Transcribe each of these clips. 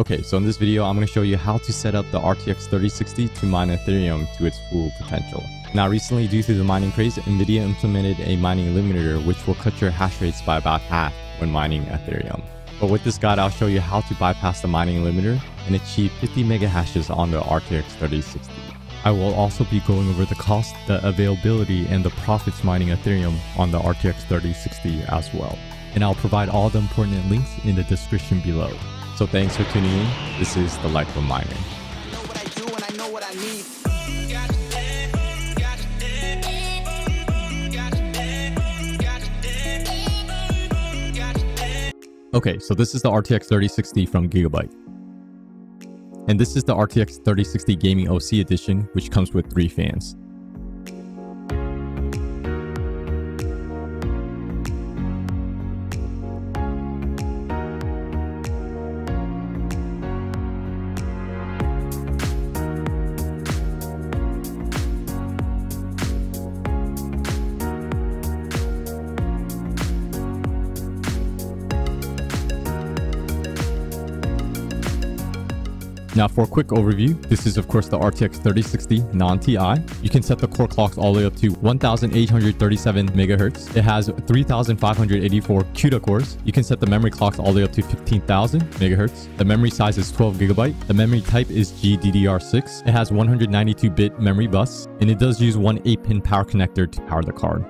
Okay, so in this video, I'm going to show you how to set up the RTX 3060 to mine Ethereum to its full potential. Now, recently, due to the mining craze, NVIDIA implemented a mining limiter which will cut your hash rates by about half when mining Ethereum. But with this guide, I'll show you how to bypass the mining limiter and achieve 50 mega hashes on the RTX 3060. I will also be going over the cost, the availability, and the profits mining Ethereum on the RTX 3060 as well. And I'll provide all the important links in the description below. So thanks for tuning in. This is The Life of a Miner. Okay, so this is the RTX 3060 from Gigabyte. And this is the RTX 3060 Gaming OC Edition, which comes with three fans. Now for a quick overview, this is of course the RTX 3060 non-TI. You can set the core clocks all the way up to 1837 megahertz. It has 3584 CUDA cores. You can set the memory clocks all the way up to 15,000 megahertz. The memory size is 12 gigabyte. The memory type is GDDR6. It has 192-bit memory bus, and it does use one 8-pin power connector to power the card.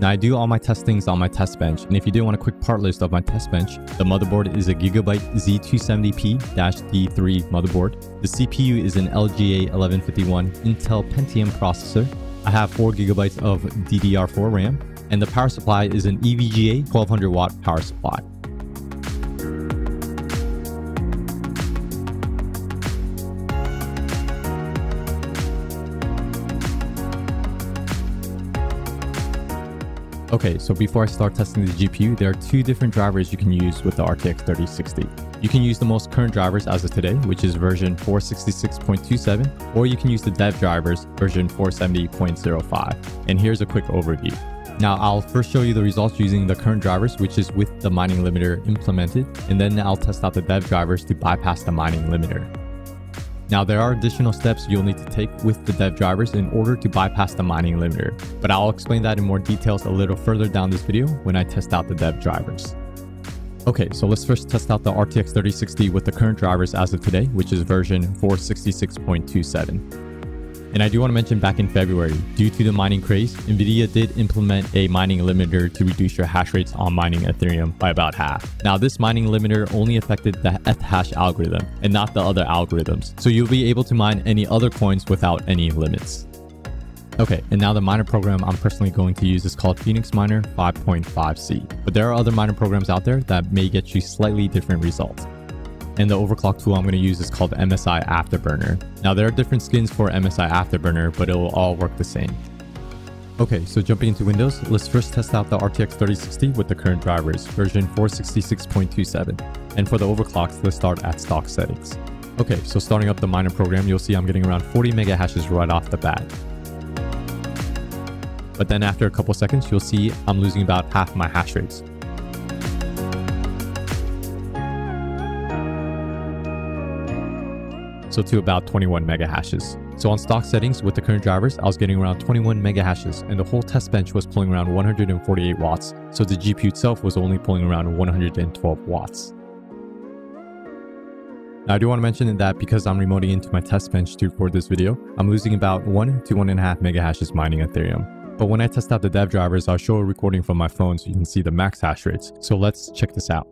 Now I do all my testings on my test bench, and if you do want a quick part list of my test bench, the motherboard is a Gigabyte Z270P-D3 motherboard. The CPU is an LGA 1151 Intel Pentium processor. I have 4 gigabytes of DDR4 RAM, and the power supply is an EVGA 1200 watt power supply. Okay, so before I start testing the GPU, there are two different drivers you can use with the RTX 3060. You can use the most current drivers as of today, which is version 466.27, or you can use the dev drivers version 470.05. And here's a quick overview. Now I'll first show you the results using the current drivers, which is with the mining limiter implemented, and then I'll test out the dev drivers to bypass the mining limiter. Now there are additional steps you'll need to take with the dev drivers in order to bypass the mining limiter, but I'll explain that in more details a little further down this video when I test out the dev drivers. Okay, so let's first test out the RTX 3060 with the current drivers as of today, which is version 466.27. And I do want to mention back in February, due to the mining craze, NVIDIA did implement a mining limiter to reduce your hash rates on mining Ethereum by about half. Now, this mining limiter only affected the Ethash algorithm and not the other algorithms. So you'll be able to mine any other coins without any limits. Okay, and now the miner program I'm personally going to use is called Phoenix Miner 5.5c. But there are other miner programs out there that may get you slightly different results and the overclock tool I'm going to use is called MSI Afterburner. Now there are different skins for MSI Afterburner, but it will all work the same. Okay, so jumping into Windows, let's first test out the RTX 3060 with the current drivers, version 466.27. And for the overclocks, let's start at stock settings. Okay, so starting up the miner program, you'll see I'm getting around 40 mega hashes right off the bat. But then after a couple seconds, you'll see I'm losing about half my hash rates. So to about 21 mega hashes. So on stock settings with the current drivers, I was getting around 21 mega hashes and the whole test bench was pulling around 148 watts. So the GPU itself was only pulling around 112 watts. Now I do want to mention that because I'm remoting into my test bench to record this video, I'm losing about 1 to 1.5 mega hashes mining Ethereum. But when I test out the dev drivers, I'll show a recording from my phone so you can see the max hash rates. So let's check this out.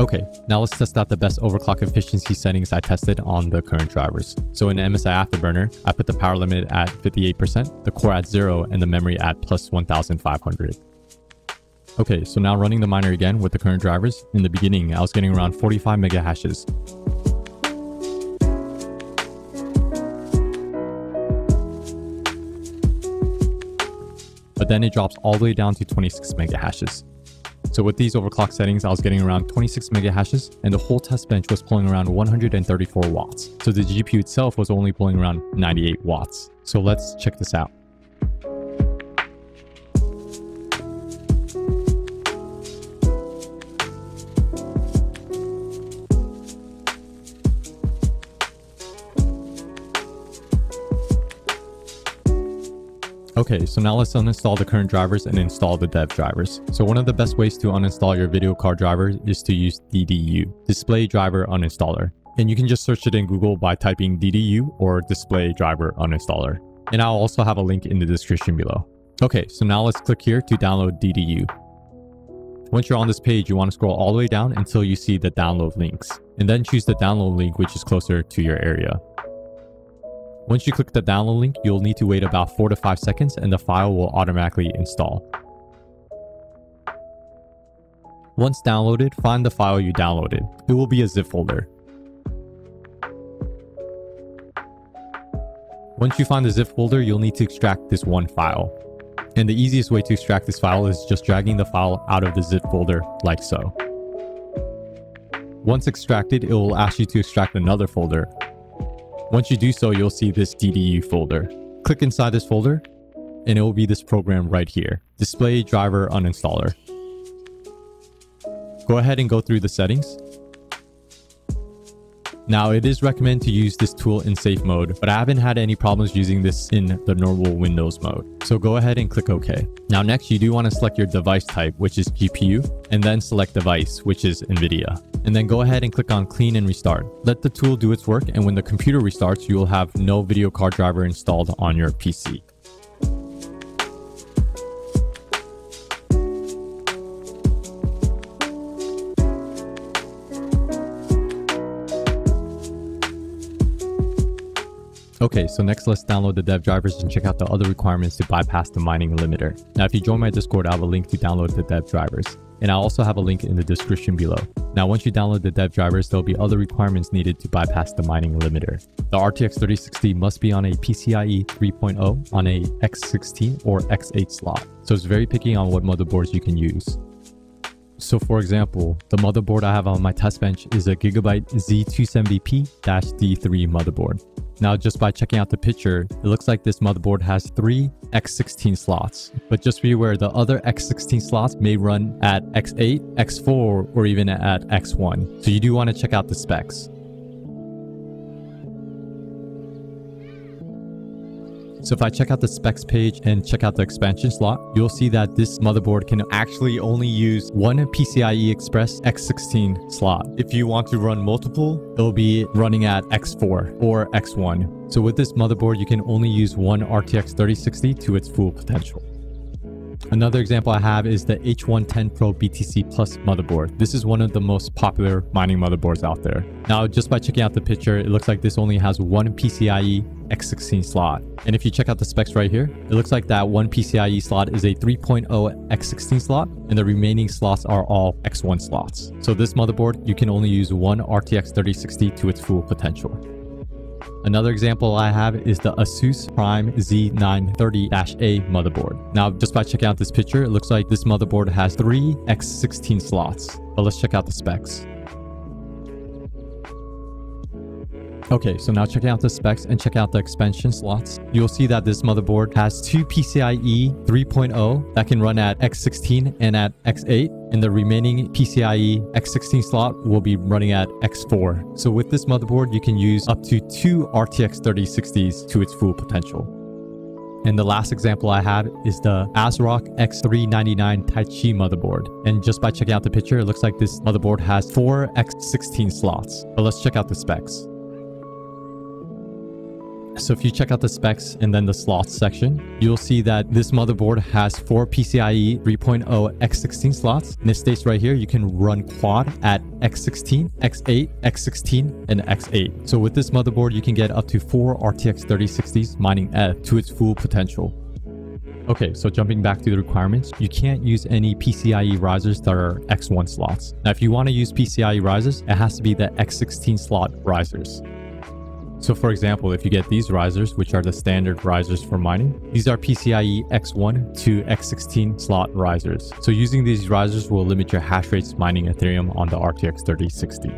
Okay, now let's test out the best overclock efficiency settings I tested on the current drivers. So in MSI Afterburner, I put the power limit at 58%, the core at 0, and the memory at plus 1500. Okay, so now running the miner again with the current drivers. In the beginning, I was getting around 45 mega hashes. But then it drops all the way down to 26 mega hashes. So with these overclock settings, I was getting around 26 mega hashes and the whole test bench was pulling around 134 watts. So the GPU itself was only pulling around 98 watts. So let's check this out. Okay, so now let's uninstall the current drivers and install the dev drivers. So one of the best ways to uninstall your video card driver is to use DDU, Display Driver Uninstaller. And you can just search it in Google by typing DDU or Display Driver Uninstaller. And I'll also have a link in the description below. Okay, so now let's click here to download DDU. Once you're on this page, you want to scroll all the way down until you see the download links. And then choose the download link which is closer to your area. Once you click the download link, you'll need to wait about 4 to 5 seconds and the file will automatically install. Once downloaded, find the file you downloaded. It will be a zip folder. Once you find the zip folder, you'll need to extract this one file. And the easiest way to extract this file is just dragging the file out of the zip folder like so. Once extracted, it will ask you to extract another folder, once you do so, you'll see this DDU folder. Click inside this folder and it will be this program right here, Display Driver Uninstaller. Go ahead and go through the settings. Now, it is recommended to use this tool in safe mode, but I haven't had any problems using this in the normal Windows mode. So go ahead and click OK. Now next, you do want to select your device type, which is GPU, and then select device, which is NVIDIA. And then go ahead and click on clean and restart. Let the tool do its work, and when the computer restarts, you will have no video card driver installed on your PC. Okay, so next let's download the dev drivers and check out the other requirements to bypass the mining limiter. Now if you join my Discord, I have a link to download the dev drivers. And I also have a link in the description below. Now once you download the dev drivers, there'll be other requirements needed to bypass the mining limiter. The RTX 3060 must be on a PCIe 3.0 on a X16 or X8 slot. So it's very picky on what motherboards you can use. So for example, the motherboard I have on my test bench is a Gigabyte Z270P-D3 motherboard. Now, just by checking out the picture, it looks like this motherboard has three X16 slots. But just be aware, the other X16 slots may run at X8, X4, or even at X1. So you do want to check out the specs. So if I check out the specs page and check out the expansion slot, you'll see that this motherboard can actually only use one PCIe Express X16 slot. If you want to run multiple, it'll be running at X4 or X1. So with this motherboard, you can only use one RTX 3060 to its full potential. Another example I have is the H110 Pro BTC Plus motherboard. This is one of the most popular mining motherboards out there. Now, just by checking out the picture, it looks like this only has one PCIe X16 slot. And if you check out the specs right here, it looks like that one PCIe slot is a 3.0 X16 slot, and the remaining slots are all X1 slots. So this motherboard, you can only use one RTX 3060 to its full potential. Another example I have is the Asus Prime Z930-A motherboard. Now, just by checking out this picture, it looks like this motherboard has three X16 slots. But let's check out the specs. Okay, so now checking out the specs and check out the expansion slots. You'll see that this motherboard has two PCIe 3.0 that can run at X16 and at X8, and the remaining PCIe X16 slot will be running at X4. So with this motherboard, you can use up to two RTX 3060s to its full potential. And the last example I have is the ASRock X399 Taichi motherboard. And just by checking out the picture, it looks like this motherboard has four X16 slots. But let's check out the specs. So if you check out the specs and then the slots section, you'll see that this motherboard has four PCIe 3.0 X16 slots. And it states right here, you can run quad at X16, X8, X16, and X8. So with this motherboard, you can get up to four RTX 3060s mining at to its full potential. Okay, so jumping back to the requirements, you can't use any PCIe risers that are X1 slots. Now, if you want to use PCIe risers, it has to be the X16 slot risers. So for example, if you get these risers, which are the standard risers for mining, these are PCIe X1 to X16 slot risers. So using these risers will limit your hash rates mining Ethereum on the RTX 3060.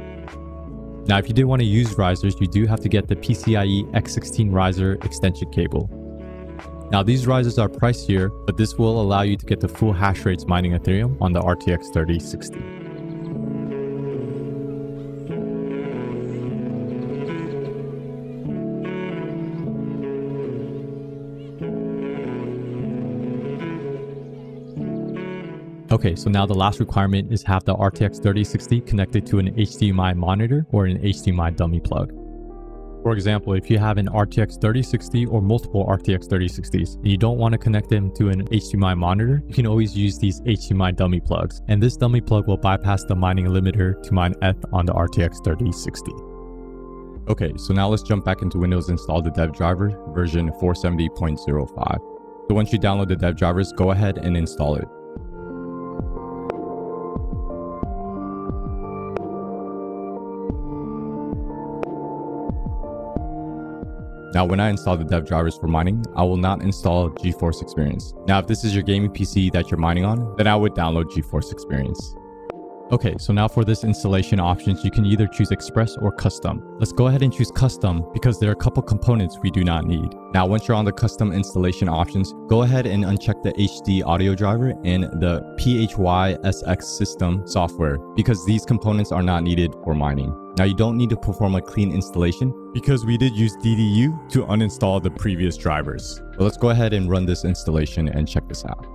Now, if you did want to use risers, you do have to get the PCIe X16 riser extension cable. Now, these risers are pricier, but this will allow you to get the full hash rates mining Ethereum on the RTX 3060. Okay, so now the last requirement is have the RTX 3060 connected to an HDMI monitor or an HDMI dummy plug. For example, if you have an RTX 3060 or multiple RTX 3060s and you don't want to connect them to an HDMI monitor, you can always use these HDMI dummy plugs. And this dummy plug will bypass the mining limiter to mine ETH on the RTX 3060. Okay, so now let's jump back into Windows install the dev driver version 470.05. So once you download the dev drivers, go ahead and install it. Now, when I install the dev drivers for mining, I will not install GeForce Experience. Now, if this is your gaming PC that you're mining on, then I would download GeForce Experience. Okay, so now for this installation options, you can either choose Express or Custom. Let's go ahead and choose Custom because there are a couple components we do not need. Now, once you're on the custom installation options, go ahead and uncheck the HD audio driver and the PhysX system software because these components are not needed for mining. Now, you don't need to perform a clean installation because we did use DDU to uninstall the previous drivers. But let's go ahead and run this installation and check this out.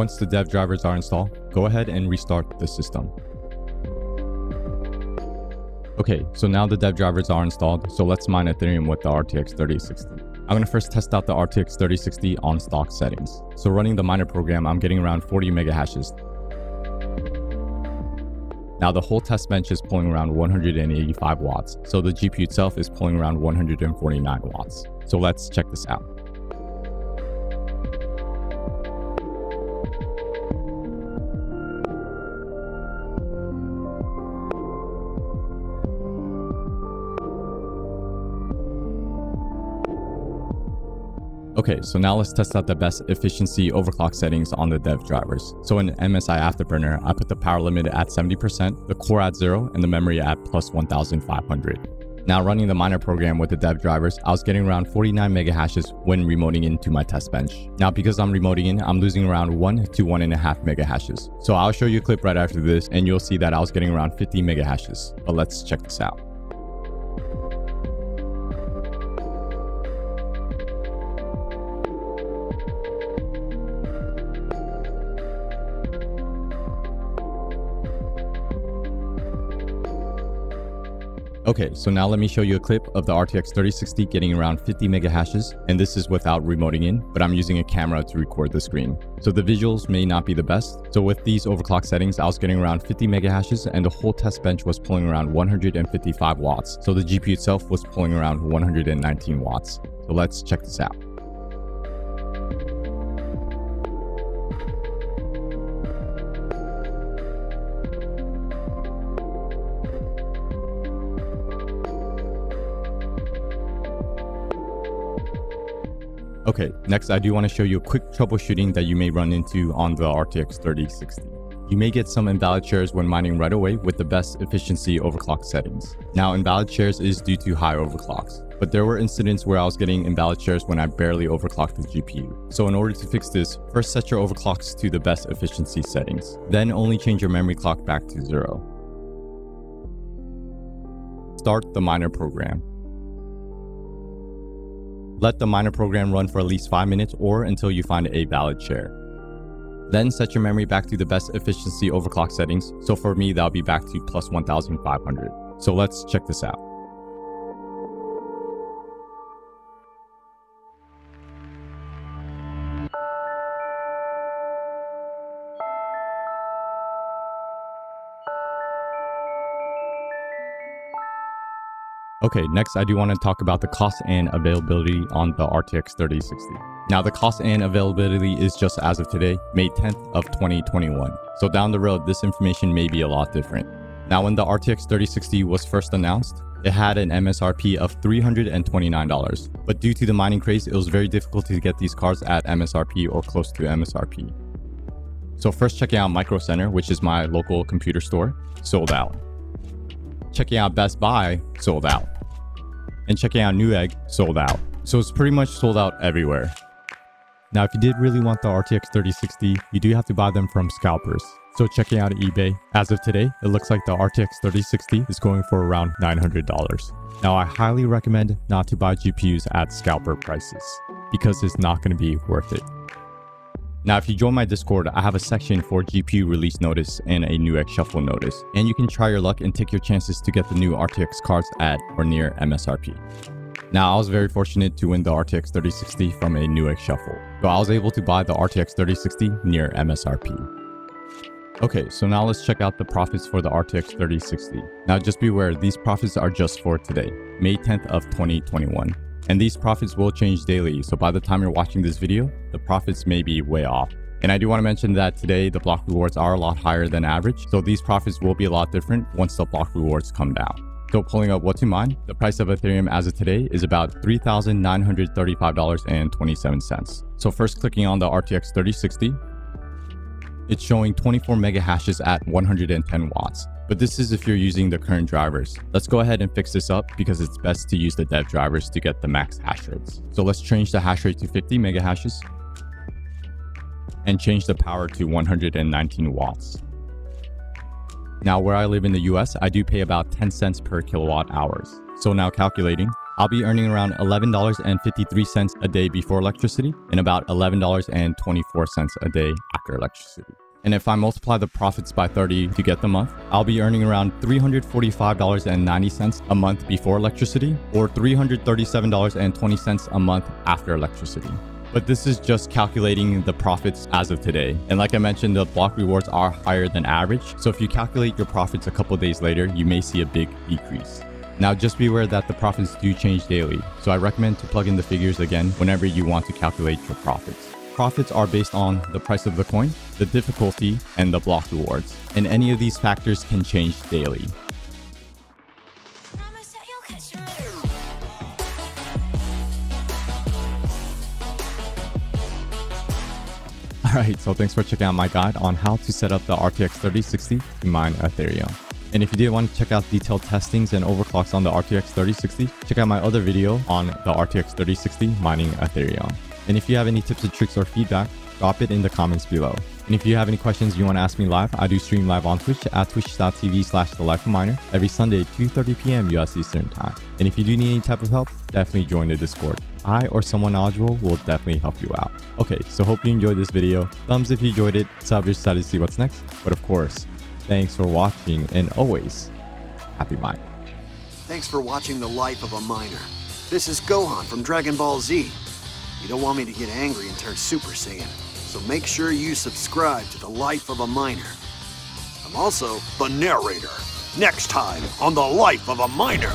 Once the dev drivers are installed, go ahead and restart the system. Okay, so now the dev drivers are installed, so let's mine Ethereum with the RTX 3060. I'm going to first test out the RTX 3060 on stock settings. So running the miner program, I'm getting around 40 mega hashes. Now the whole test bench is pulling around 185 watts, so the GPU itself is pulling around 149 watts. So let's check this out. Okay, so now let's test out the best efficiency overclock settings on the dev drivers. So in MSI Afterburner, I put the power limit at 70%, the core at 0, and the memory at plus 1500. Now running the miner program with the dev drivers, I was getting around 49 mega hashes when remoting into my test bench. Now because I'm remoting in, I'm losing around 1 to 1.5 mega hashes. So I'll show you a clip right after this and you'll see that I was getting around 50 mega hashes. But let's check this out. Okay, so now let me show you a clip of the RTX 3060 getting around 50 mega hashes, and this is without remoting in, but I'm using a camera to record the screen. So the visuals may not be the best. So with these overclock settings, I was getting around 50 mega hashes and the whole test bench was pulling around 155 watts. So the GPU itself was pulling around 119 watts. So let's check this out. Okay, next I do want to show you a quick troubleshooting that you may run into on the RTX 3060. You may get some invalid shares when mining right away with the best efficiency overclock settings. Now invalid shares is due to high overclocks, but there were incidents where I was getting invalid shares when I barely overclocked the GPU. So in order to fix this, first set your overclocks to the best efficiency settings. Then only change your memory clock back to zero. Start the miner program. Let the miner program run for at least 5 minutes or until you find a valid share. Then set your memory back to the best efficiency overclock settings. So for me, that'll be back to plus 1500. So let's check this out. Okay, next I do want to talk about the cost and availability on the RTX 3060. Now the cost and availability is just as of today, May 10th of 2021. So down the road, this information may be a lot different. Now when the RTX 3060 was first announced, it had an MSRP of $329, but due to the mining craze, it was very difficult to get these cards at MSRP or close to MSRP. So first checking out Micro Center, which is my local computer store, sold out. Checking out Best Buy, sold out. And checking out Newegg, sold out. So it's pretty much sold out everywhere. Now, if you did really want the RTX 3060, you do have to buy them from scalpers. So checking out eBay, as of today, it looks like the RTX 3060 is going for around $900. Now, I highly recommend not to buy GPUs at scalper prices because it's not going to be worth it. Now, if you join my Discord, I have a section for GPU release notice and a Newegg shuffle notice, and you can try your luck and take your chances to get the new RTX cards at or near MSRP. Now, I was very fortunate to win the RTX 3060 from a Newegg shuffle, so I was able to buy the RTX 3060 near MSRP. Okay, so now let's check out the profits for the RTX 3060. Now just beware, these profits are just for today, May 10th of 2021 and these profits will change daily. So by the time you're watching this video, the profits may be way off. And I do want to mention that today the block rewards are a lot higher than average. So these profits will be a lot different once the block rewards come down. So pulling up WhatToMine, the price of Ethereum as of today is about $3,935.27. So first clicking on the RTX 3060, it's showing 24 mega hashes at 110 watts but this is if you're using the current drivers. Let's go ahead and fix this up because it's best to use the dev drivers to get the max hash rates. So let's change the hash rate to 50 mega hashes and change the power to 119 watts. Now where I live in the US, I do pay about 10 cents per kilowatt hours. So now calculating, I'll be earning around $11.53 a day before electricity and about $11.24 a day after electricity. And if I multiply the profits by 30 to get the month, I'll be earning around $345.90 a month before electricity or $337.20 a month after electricity. But this is just calculating the profits as of today. And like I mentioned, the block rewards are higher than average. So if you calculate your profits a couple days later, you may see a big decrease. Now just be aware that the profits do change daily. So I recommend to plug in the figures again whenever you want to calculate your profits profits are based on the price of the coin, the difficulty, and the block rewards, and any of these factors can change daily. Alright, so thanks for checking out my guide on how to set up the RTX 3060 to mine Ethereum. And if you did want to check out detailed testings and overclocks on the RTX 3060, check out my other video on the RTX 3060 mining Ethereum. And if you have any tips or tricks or feedback, drop it in the comments below. And if you have any questions you want to ask me live, I do stream live on Twitch at twitch.tv slash the life of miner every Sunday at 2.30 p.m. US Eastern Time. And if you do need any type of help, definitely join the Discord. I or someone knowledgeable will definitely help you out. Okay, so hope you enjoyed this video. Thumbs if you enjoyed it, sub if you're excited to see what's next. But of course, thanks for watching and always, happy mining. Thanks for watching The Life of a Miner. This is Gohan from Dragon Ball Z. You don't want me to get angry and turn Super Saiyan, so make sure you subscribe to The Life of a Miner. I'm also the narrator. Next time on The Life of a Miner.